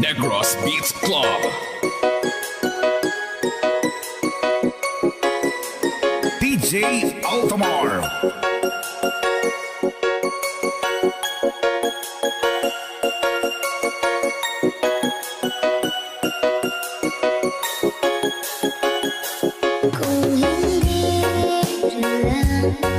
Negros Beats Club. DJ Altamar.